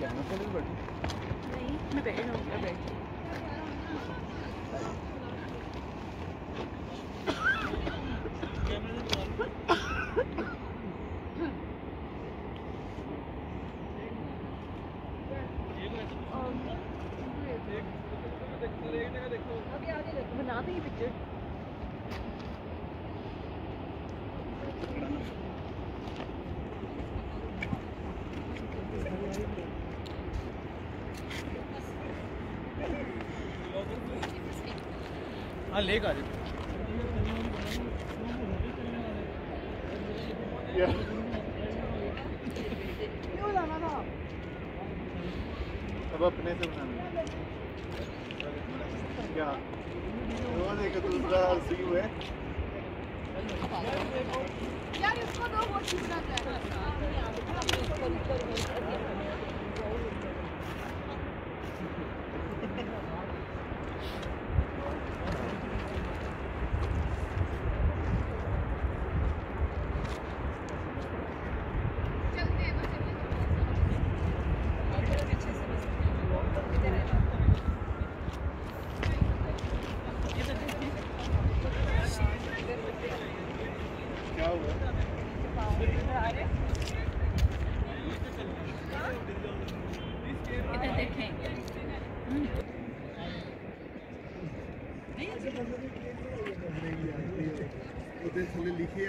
खोल के बैठी? नहीं मैं बैठ रहा हूँ मैं बैठ बना देंगे पिक्चर हाँ लेक आ अब अपने से बनाना क्या? वो देखो दूसरा सी हुए यार इसको दो वो खींचना चलते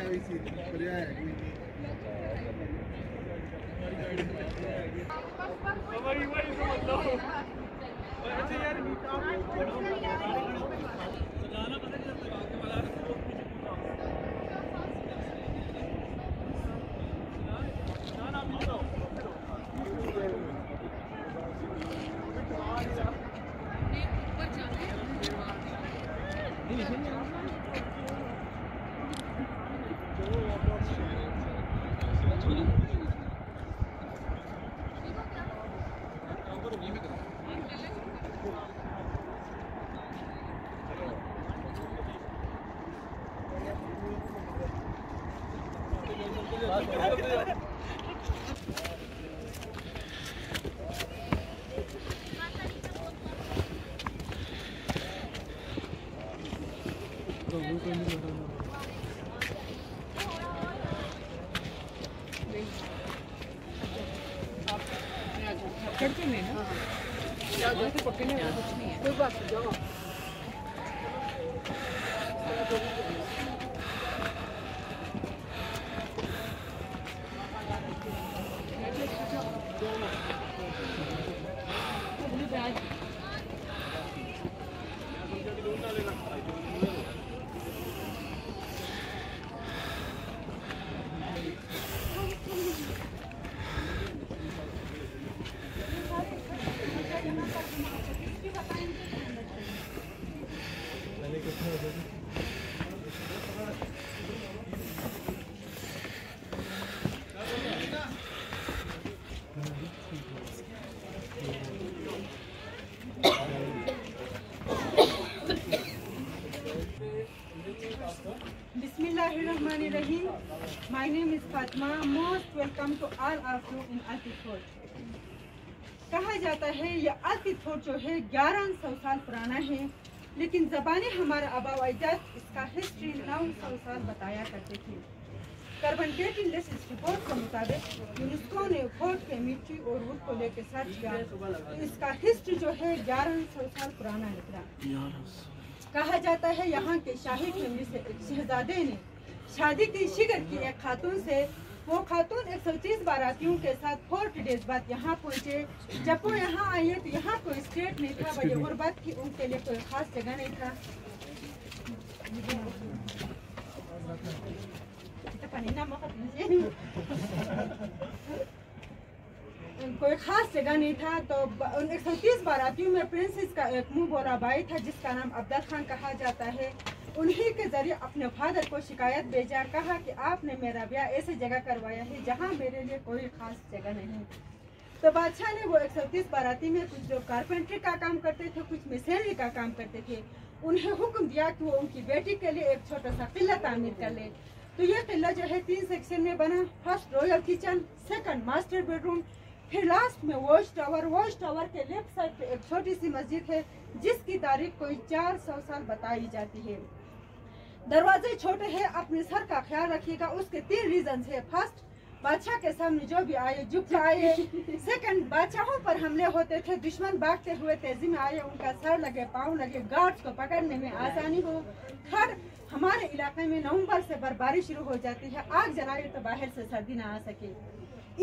a visitar. करके में ना वैसे पकड़ने वाला कुछ नहीं है। कोई बात नहीं name is Fatma. Most welcome to all of you in Altitude. कहा जाता है ये अल्टीफोर्ट जो है 1100 साल पुराना है लेकिन जबानी हमारे आबा अजदाद इसका हिस्ट्री 900 साल बताया करते थे कार्बन डेटिंग लिस्ट रिपोर्ट के मुताबिक यूनेस्को ने फोर्ट के मिट्टी और वुड को लेकर सर्च किया तो इसका हिस्ट्री जो है 1100 साल पुराना निकला कहा जाता है यहाँ के शाही फैमिली से एक शहजादे ने शादी की शिगर की एक खातून से वो खातून 130 बारातियों के साथ फोर्ट डेज़ बाद यहाँ पहुँचे। जब वो यहाँ आए तो यहाँ कोई स्टेट नहीं था वजह गुर्बत की उनके लिए कोई खास जगह नहीं था। कोई खास जगह नहीं था तो उन एक सौ तीस बारातियों में प्रिंसेस का एक मुँह बोरा भाई था जिसका नाम अब्दुल खान कहा जाता है। उन्हीं के ज़रिए अपने फादर को शिकायत भेजा, कहा कि आपने मेरा ब्याह ऐसी जगह करवाया है जहाँ मेरे लिए कोई खास जगह नहीं तो बादशाह ने वो एक सौ तीस बाराती में कुछ जो कारपेंट्री का काम करते थे, कुछ मिसनरी का काम करते थे, उन्हें हुक्म दिया कि वो उनकी बेटी के लिए एक छोटा सा किला तामीर कर ले। तो ये किला जो है, तीन सेक्शन में बना। First royal kitchen, second master bedroom, फिर लास्ट में वॉच टावर। वॉच टावर के लेफ़्ट साइड पे एक छोटी सी मस्जिद है, जिसकी तारीख कोई 400 साल बताई जाती है। दरवाजे छोटे हैं, अपने सर का ख्याल रखिएगा, उसके तीन रीजन है। फ़र्स्ट बादशाह के सामने जो भी आए, झुक आए। सेकंड बादशाहों पर हमले होते थे, दुश्मन भागते हुए तेज़ी में आए, उनका सर लगे, पाँव लगे गार्ड्स को पकड़ने में आसानी हो। थर्ड हमारे इलाके में नवंबर से बर्फबारी शुरू हो जाती है, आग जलाए तो बाहर से सर्दी ना आ सके।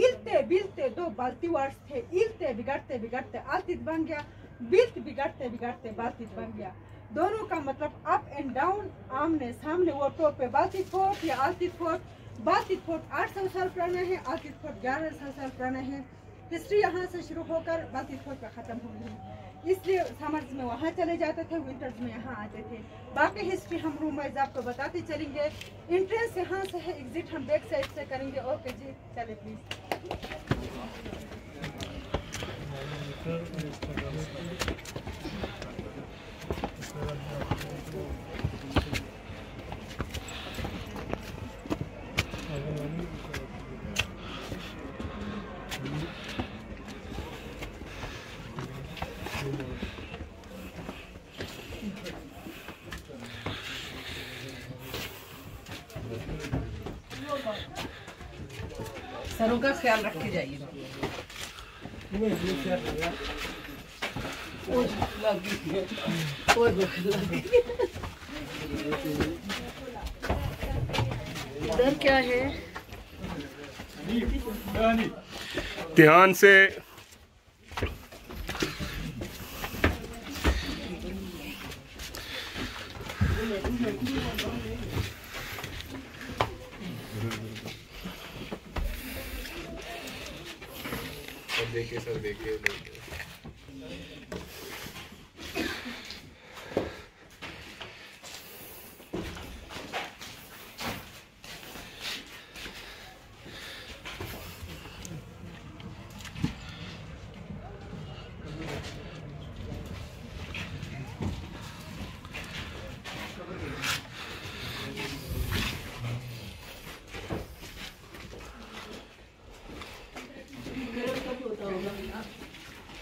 इलते बिलते दो बाल्टी वर्ष थे, इलते बिगड़ते बिगड़ते आतित बन गया, बिल्त बिगड़ते बिगड़ते बाल्टित बन गया। दोनों का मतलब अप एंड डाउन आमने सामने वो टॉप पे बाल्टित फोर्ट या आलतित फोर्ट बाल्टित फोर्ट आठ सौ साल पुराना है, आलतित फोर्ट ग्यारह सौ साल पुराना है। हिस्ट्री यहाँ से शुरू होकर बाल्टित फोर्ट पे खत्म हुई है इसलिए समर्स में वहाँ चले जाते थे विंटर्स में यहाँ आते थे। बाकी हिस्ट्री हम रूम वाइज आपको बताते चलेंगे। इंट्रेंस यहाँ से है एग्जिट हम बैक साइड से करेंगे। ओके जी, चले प्लीज़ सरों का ख्याल रख के जाइए। इधर क्या है ध्यान से देखिए सर देखिए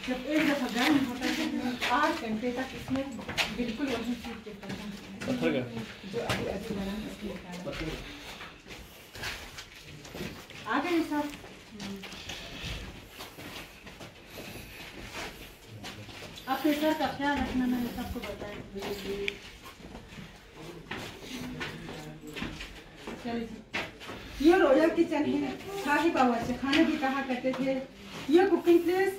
जब एक दफ़ा गर्म होता है तो आठ घंटे तक इसमें बिल्कुल वही चीज़ के पत्थर जो अभी अभी गर्म इसलिए आ गए सब। अपने सर का ख्याल रखना मैंने सबको बताया। ये रॉयल किचन है। शाही से खाने भी कहा करते थे। ये कुकिंग प्लेस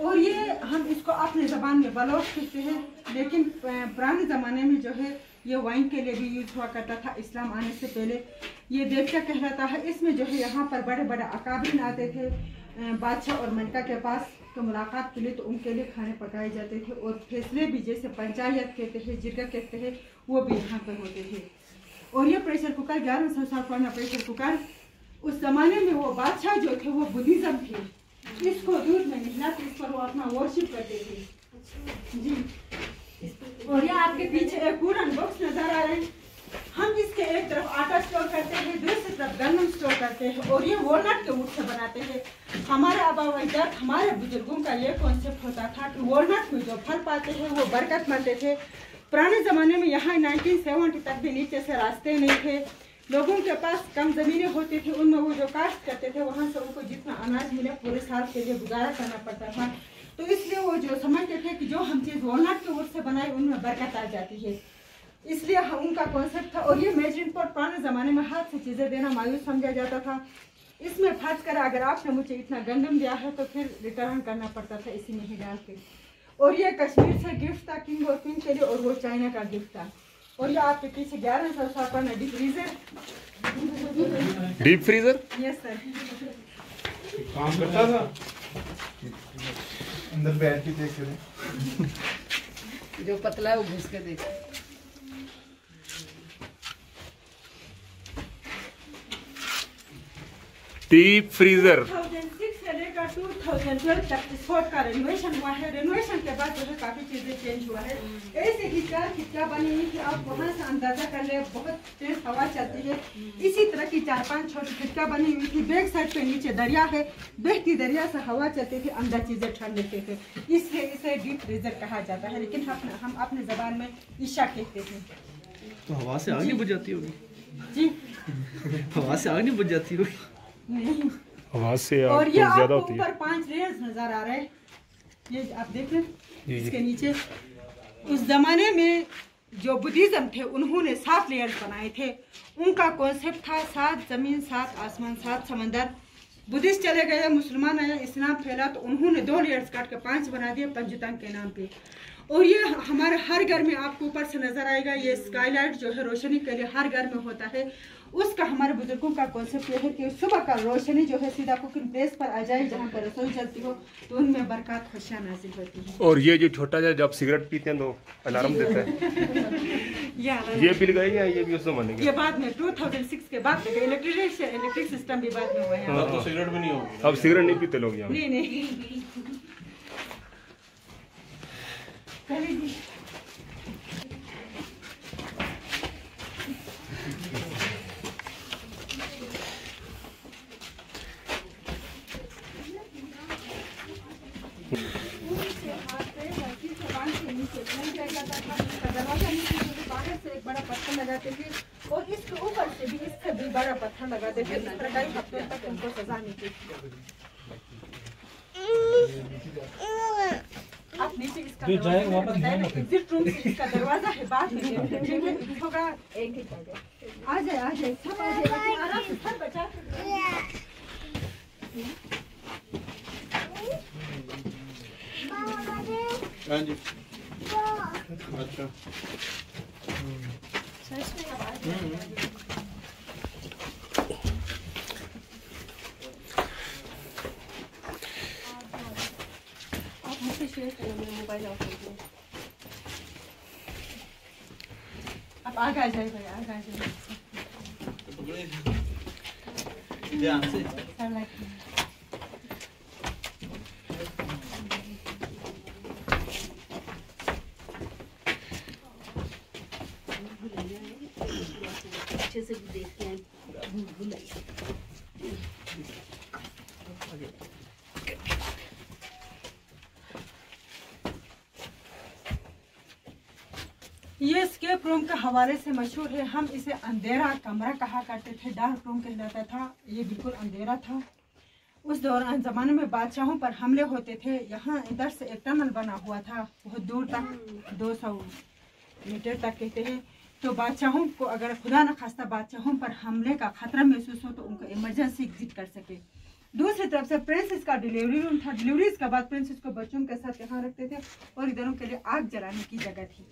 और ये हम इसको अपने ज़बान में बलौट कहते हैं, लेकिन पुराने ज़माने में जो है, ये वाइन के लिए भी यूज़ हुआ करता था, इस्लाम आने से पहले। ये देवता कहलाता है, इसमें जो है यहाँ पर बड़े बड़े अकाबिन आते थे बादशाह और मलिका के पास तो मुलाकात के लिए तो उनके लिए खाने पकाए जाते थे, और फैसले भी जैसे पंचायत कहते हैं जिरगा कहते हैं, वो भी यहाँ पर होते थे। और ये प्रेशर कुकर, ग्यारह सौ साल पुराना प्रेशर कुकर, उस जमाने में वो बादशाह जो थे, वो बुद्धिज्म थे। इसको दूध में मिलाते इस पर वो अपना वर्शिप करते थे जी और ये आपके पीछे एक पूरन बॉक्स नज़र आ रहे हैं हम इसके एक तरफ़ आटा स्टोर करते हैं दूसरी तरफ़ गंदम स्टोर करते हैं और ये वॉलनट के वुड से बनाते हैं हमारे आबा अजदाद हमारे बुज़ुर्गों का ये कॉन्सेप्ट होता था कि वॉलनट में जो फल पाते हैं वो बरकत मानते थे पुराने ज़माने में यहाँ 1970 तक भी नीचे से रास्ते नहीं थे लोगों के पास कम ज़मीनें होती थी, उनमें वो जो काश्त करते थे, वहाँ से उनको जितना अनाज मिले पूरे साल के लिए गुजारा करना पड़ता था। तो इसलिए वो जो समझते थे कि जो हम चीज़ वॉलनट के वुड से बनाए उनमें बरकत आ जाती है। इसलिए हम- उनका कॉन्सेप्ट था, और ये मेजरिंग पर पुराने ज़माने में हाथ से चीज़ें देना मायूस समझा जाता था। इसमें फंस कर अगर आपने मुझे इतना गंदम दिया है तो फिर रिटर्न करना पड़ता था, इसी में ही डाल के। और ये कश्मीर से गिफ्ट था, किंग और क्वीन के लिए, और वो चाइना का गिफ्ट था। और ये आपके पीछे ग्यारह सौ साल पुराना deep freezer. Deep freezer? Yes sir काम करता था? अंदर बैठ के चेक करें जो पतला है वो घुस के देख। Deep freezer. 2006 से लेकर 2012 तक इस फोर्ट का रेनोवेशन हुआ है रेनोवेशन के बाद जो है काफ़ी चीज़ें चेंज हुआ है। ऐसे ही चार खिड़कियाँ बनी हुई थी आप वहाँ से अंदाज़ा कर ले बहुत तेज हवा चलती है। इसी तरह की चार पाँच छोटी खिड़कियाँ बनी हुई थी बैक साइड पे नीचे दरिया है बहती दरिया से हवा चलती थी अंदर चीज़ें ठंड लेते थे। इसलिए इसे डीप फ्रीजर कहा जाता है लेकिन हम हम अपने जबान में ईशा कहते थे तो हवा से आग नहीं बुझ जाती होगी? जी। हवा से आग नहीं बुझ जाती होगी? नहीं। आवाज़ से और तो ये ज़्यादा होती है। ऊपर पाँच लेयर्स नज़र आ रहे हैं। ये आप देख रहे हैं इसके नीचे। उस जमाने में जो बुद्धिज्म थे उन्होंने सात लेयर्स बनाए थे। उनका कॉन्सेप्ट था सात ज़मीन सात आसमान सात समंदर। बुद्धिस्ट चले गए मुसलमान आया इस्लाम फैला तो उन्होंने दो लेयर्स काट के पाँच बना दिए पंचतंग के नाम पे। और ये हमारे हर घर में आपको ऊपर से नज़र आएगा ये स्काईलाइट जो है रोशनी के लिए हर घर में होता है। उसका हमारे बुज़ुर्गों का कॉन्सेप्ट ये है कि सुबह का रोशनी जो है सीधा कुकिंग प्लेस पर आ जाए जहाँ पर रसोई चलती हो तो उनमें बरकत खुशियाँ नाजिल होती है। और ये जो छोटा सा जब सिगरेट पीते हैं तो अलार्म देता है। ये बिल गए या ये भी उस जमाने ये बाद में 2006 के बाद इलेक्ट्रिक इलेक्ट्रिक सिस्टम भी बाद में हुआ है। अब तो सिगरेट भी नहीं होगी। अब सिगरेट नहीं पीते लोग यहाँ। नहीं नहीं। पहले जी बाहर से एक बड़ा पत्थर लगाते थे और इसके ऊपर से भी इससे भी बड़ा पत्थर लगाते थे इस कई हफ्तों तक उनको सजा मिलती थी आप नीचे इसका जो जाए वापस एग्जिट रूम से इसका दरवाज़ा है बाद में ठीक है होगा एक ही आ जाए आ जाए सब आ जाए आराम से सब बचा हाँ जी अच्छा आप मुझसे शेयर करना मेरा मोबाइल ऑफ़ कर दो अब आगे आ जाए भाई आगे आ जाए ध्यान से सब लाइक अच्छे से भी देख के आए भूल भुलैया ये स्केप रूम के हवाले से मशहूर है। हम इसे अंधेरा कमरा कहा करते थे। डार्क रूम कहलाता था। ये बिल्कुल अंधेरा था। उस दौरान जमाने में बादशाहों पर हमले होते थे। यहाँ इधर से एक टनल बना हुआ था। बहुत दूर तक 200 मीटर तक कहते हैं। तो बादशाहों को अगर खुदा न खास्ता बादशाहों पर हमले का खतरा महसूस हो तो उनको इमरजेंसी एग्जिट कर सके। दूसरी तरफ़ से प्रिंसेस का डिलीवरी रूम था। डिलीवरीज के बाद प्रिंसेस को बच्चों के साथ यहाँ रखते थे और इधरों के लिए आग जलाने की जगह थी।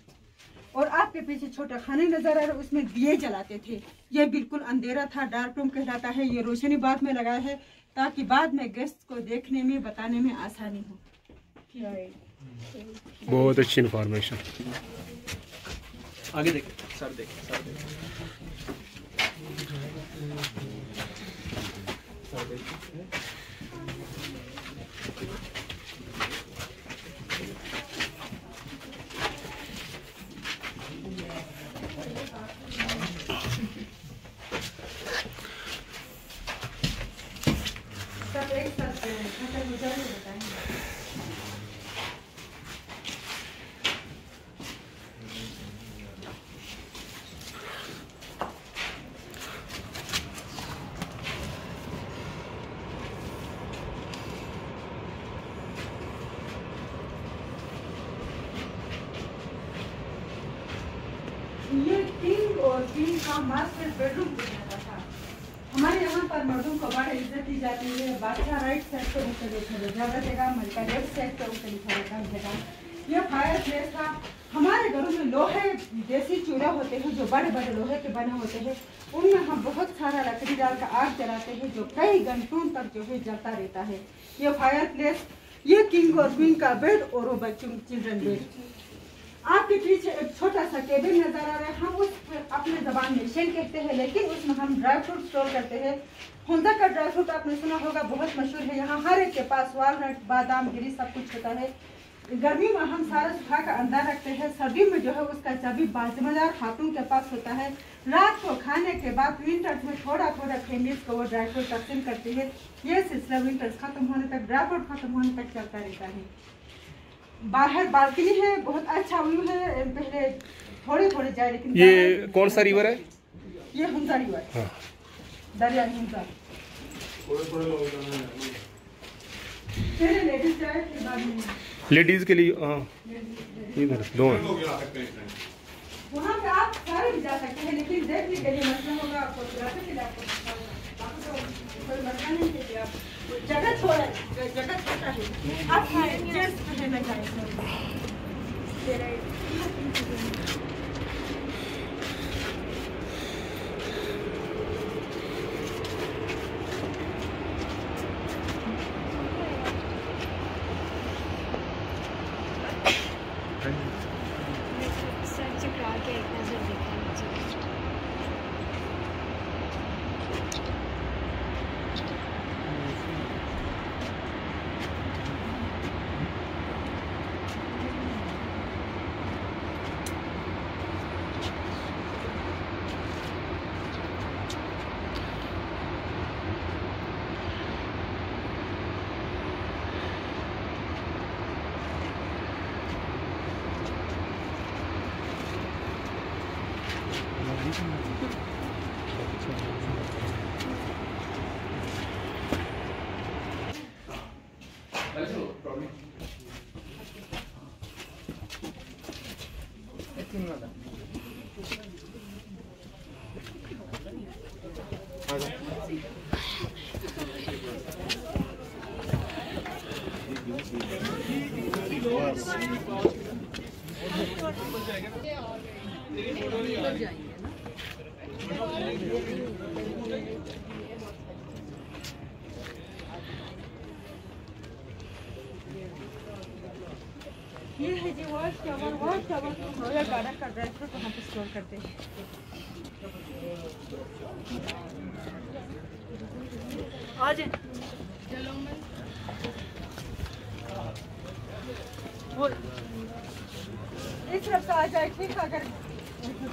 और आपके पीछे छोटा खाने नज़र आ रहा है उसमें दिए जलाते थे। ये बिल्कुल अंधेरा था डार्क रूम कहलाता है। ये रोशनी बाद में लगाया है ताकि बाद में गेस्ट को देखने में बताने में आसानी हो। बहुत अच्छी इन्फॉर्मेशन आगे देख सर देख सर देख। सब एक साथ खत्म हो जाए बताएँगे ये किंग और क्वीन का मास्टर बेडरूम बनाता था। हमारे यहाँ पर मर्दों को बड़ी इज़्ज़त दी जाती है। बादशाह राइट साइड पे ऊपर लिखा है जगह मलका लेफ़्ट साइड पे ऊपर लिखा है जगह ये फायर प्लेस था। हमारे घरों में लोहे, देसी चूल्हे होते हैं, जो बड़े बड़े लोहे के बने होते हैं। उनमें हम बहुत सारा लकड़ी डाल कर आग जलाते हैं, जो कई घंटों तक जो है जलता रहता है। ये फायर प्लेस ये किंग और क्वीन का बेड और बच्चों चिल्ड्रन बेड आपके पीछे एक छोटा सा केबिन नज़र आ रहा है। हम उस अपने जबान में शेन कहते हैं, लेकिन उसमें हम ड्राई फ्रूट स्टोर करते हैं। हुंदा का ड्राई फ्रूट आपने सुना होगा, बहुत मशहूर है। यहाँ हर एक के पास वालनट बादाम, गिरी सब कुछ होता है। गर्मी में हम सारा सुखा का अंदर रखते हैं। सर्दी में जो है उसका चाबी बाजमदार हाथों के पास होता है। रात को खाने के बाद विंटर्स में थोड़ा थोड़ा फैमिलीज़ को वो ड्राई फ्रूट तकसीम करती है। ये सिलसिला विंटर्स खत्म होने तक ड्राई फ्रूट खत्म होने तक चलता रहता है। बाहर बालकनी है बहुत अच्छा व्यू है पहले थोड़े थोड़े जाए लेकिन ये कौन सा रिवर है? ये हुंजा रिवर हाँ। दरिया है पहले लेडीज़ के लिए हाँ। इधर दो हैं। वहाँ पे आप सारे भी जा सकते हैं लेकिन देखने के लिए मसला होगा आपको आपको तो कोई मसला नहीं है आप जगह छोड़ा जगह छोटा है। आप जेंट्स रहना चाहिए सर चकरा के एक नज़र देखा मुझे ये है जी watch tower watch tower royal garden का ड्राई फ्रूट वहाँ पे स्टोर करते हैं आ जाए वो इस तरफ़ से आ जाए, ठीक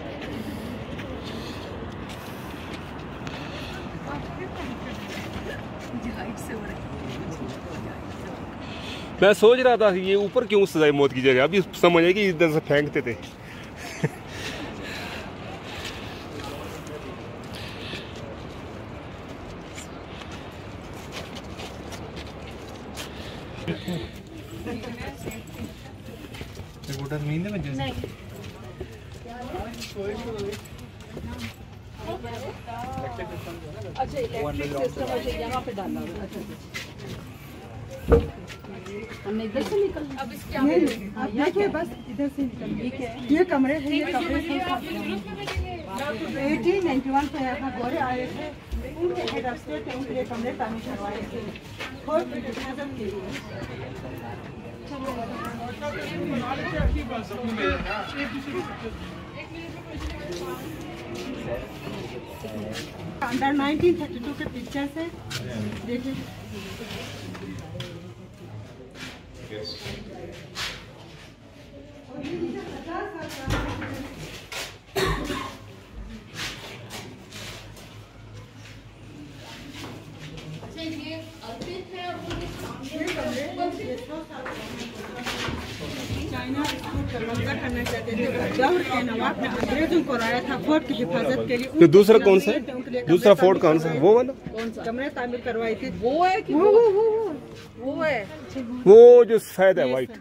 मैं सोच रहा था ये ऊपर क्यों सजाई मौत की जगह? अभी समझ कि इधर से फेंकते थे। अच्छा इलेक्ट्रिक सिस्टम अच्छा यहाँ पे डालना होगा अच्छा हमने इधर से निकल। अब इसके आप देखिए बस इधर से निकल ये कमरे हैं ये कमरे एटीन नाइन्टी वन पे यहाँ गोरे आए थे। उनके हेड ऑफ़ स्टेट ने उनके कमरे तामीर करवाए थे। के हिफाजत के लिए अंडर 1932 के पिक्चर से देखिए हज़ार साल पुराना है। ये कमरे ये सौ साल पुराने हैं। चाइना इसको कब्जा करना चाहते थे जौहर के नवाब ने अंग्रेज़ों को लाया था फोर्ट की हिफाजत के लिए तो दूसरा कौन सा है? दूसरा फोर्ट कौन सा है? वो वाला? कमरे तामीर करवाए थे। वो है कि वो? वो वो वो वो। है। वो जो सफ़ेद है वाइट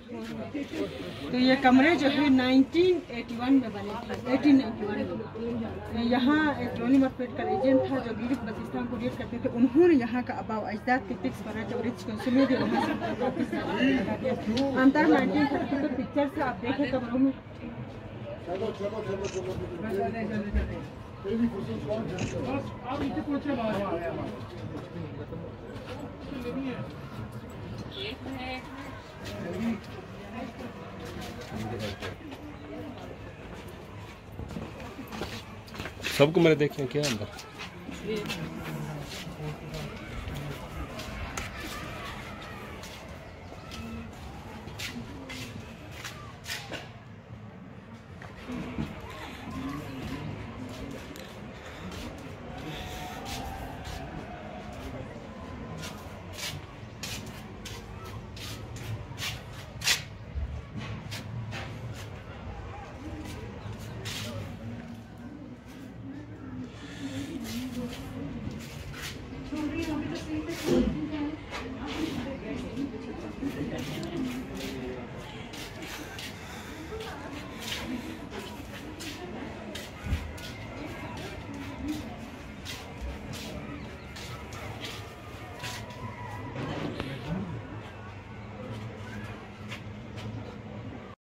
तो ये कमरे जो है 1981 में बने थे। 1891 में यहाँ एक जोनी मफेट का एजेंट था जो गिरफ्त बल्तिस्तान को रीड करते थे। उन्होंने यहाँ का अबाव अजदाद के पिक्स बना जब रिच कंसुले थे वहाँ से वापस लगा दिया। अंतर 1932 पिक्चर से आप देखें कमरों में। चलो चलो चलो चलो सबको मैंने देखे क्या अंदर?